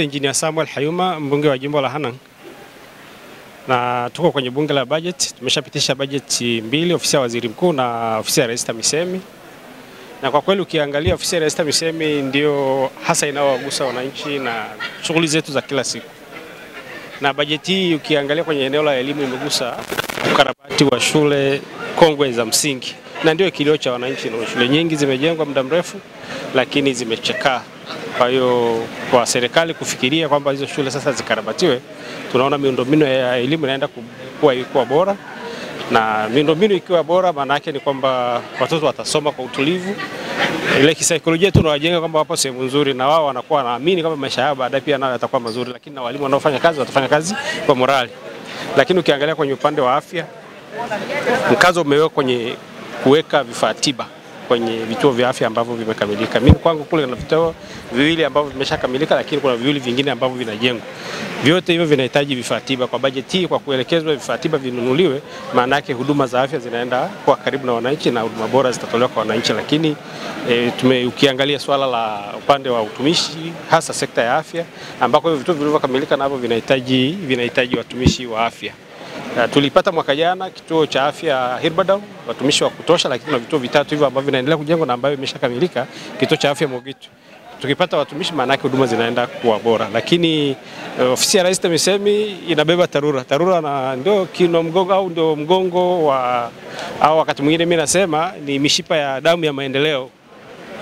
Engineer Samuel Hayuma mbunge wa jimbo la Hanang, na tuko kwenye bunge la budget. Tumeshapitisha bajeti mbili, ofisi ya waziri mkuu na ofisi ya rais TAMISEMI, na kwa kweli ukiangalia ofisi ya rais TAMISEMI ndio hasa inayowagusa wananchi na shughuli zetu za kila siku, na bajeti hii ukiangalia kwenye eneo la elimu imegusa ukarabati wa shule kongwe za msingi, na ndio kilio cha wananchi. Na shule nyingi zimejengwa muda mrefu, lakini zimechakaa. Kwa hiyo kwa serikali kufikiria kwamba hizo shule sasa zikarabatiwe, tunaona miundombinu ya elimu inaenda kuwa kuwa bora, na miundombinu ikiwa bora, maana yake ni kwamba watoto watasoma kwa utulivu. Ile kisaikolojia tunawajenga kwamba wapo sehemu nzuri, na wao wanakuwa wanaamini kwamba maisha yao baadaye pia nayo yatakuwa mazuri, lakini na walimu wanaofanya kazi watafanya kazi kwa morali. Lakini ukiangalia kwenye upande wa afya, mkazo umewekwa kwenye kuweka vifaa tiba kwenye vituo vya afya ambavyo vimekamilika. Mimi kwangu kule kuna vituo viwili ambavyo vimeshakamilika, lakini kuna viwili vingine ambavyo vinajengwa. Vyote hivyo vinahitaji vifaa tiba. Kwa bajeti hii, kwa kuelekezwa vifaa tiba vinunuliwe, maana yake huduma za afya zinaenda kwa karibu na wananchi na huduma bora zitatolewa kwa wananchi. Lakini e, tume, ukiangalia swala la upande wa utumishi, hasa sekta ya afya, ambako hivyo vituo vilivyokamilika navyo vinahitaji vinahitaji watumishi wa afya. Uh, tulipata mwaka jana kituo cha afya Hirbadau watumishi wa kutosha, lakini na vituo vitatu hivyo ambavyo vinaendelea kujengwa na ambavyo imeshakamilika. Kituo cha afya Mogitu, tukipata watumishi, maana yake huduma zinaenda kuwa bora. Lakini uh, ofisi ya Rais TAMISEMI inabeba TARURA. TARURA na ndio kino mgongo au ndio mgongo wa au wakati mwingine mimi nasema ni mishipa ya damu ya maendeleo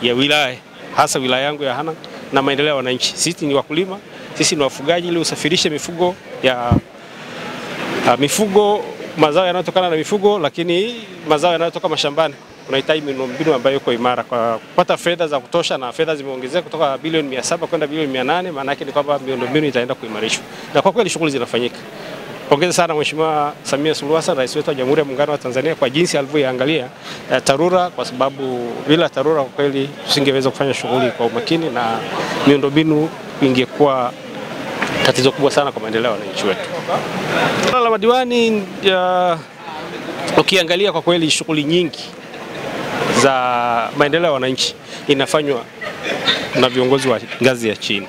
ya wilaya, hasa wilaya yangu ya Hanang na maendeleo ya wananchi. Sisi ni wakulima, sisi ni wafugaji, ili usafirishe mifugo ya mifugo mazao yanayotokana na mifugo, lakini mazao yanayotoka mashambani unahitaji miundombinu ambayo iko imara kwa kupata fedha za kutosha, na fedha zimeongezeka kutoka bilioni 700 kwenda bilioni 800. Maana yake ni kwamba miundombinu itaenda kuimarishwa, na kwa kweli shughuli zinafanyika. Pongeza sana Mheshimiwa Samia Suluhu Hassan, rais wetu wa Jamhuri ya Muungano wa Tanzania, kwa jinsi alivyoiangalia eh, TARURA, kwa sababu bila TARURA kwa kweli tusingeweza kufanya shughuli kwa umakini na miundombinu ingekuwa tatizo kubwa sana kwa maendeleo ya wananchi wetu. Swala la madiwani ya, ukiangalia kwa kweli shughuli nyingi za maendeleo ya wananchi inafanywa na viongozi wa ngazi ya chini,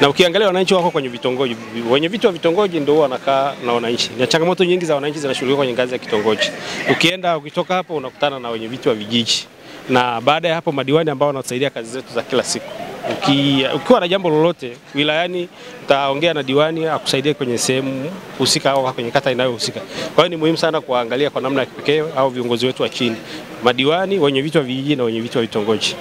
na ukiangalia wananchi wako kwenye vitongoji, wenye vitu wa vitongoji ndio wanakaa na wananchi, na changamoto nyingi za wananchi zinashughulikiwa kwenye ngazi ya kitongoji. Ukienda ukitoka hapo unakutana na wenye vitu wa vijiji, na baada ya hapo madiwani ambao wanatusaidia kazi zetu za kila siku ukiwa na jambo lolote wilayani utaongea na diwani akusaidie kwenye sehemu husika au kwenye kata inayohusika. Kwa hiyo ni muhimu sana kuangalia kwa namna ya kipekee au viongozi wetu wa chini, madiwani, wenye vitu wa vijiji na wenye vitu wa vitongoji.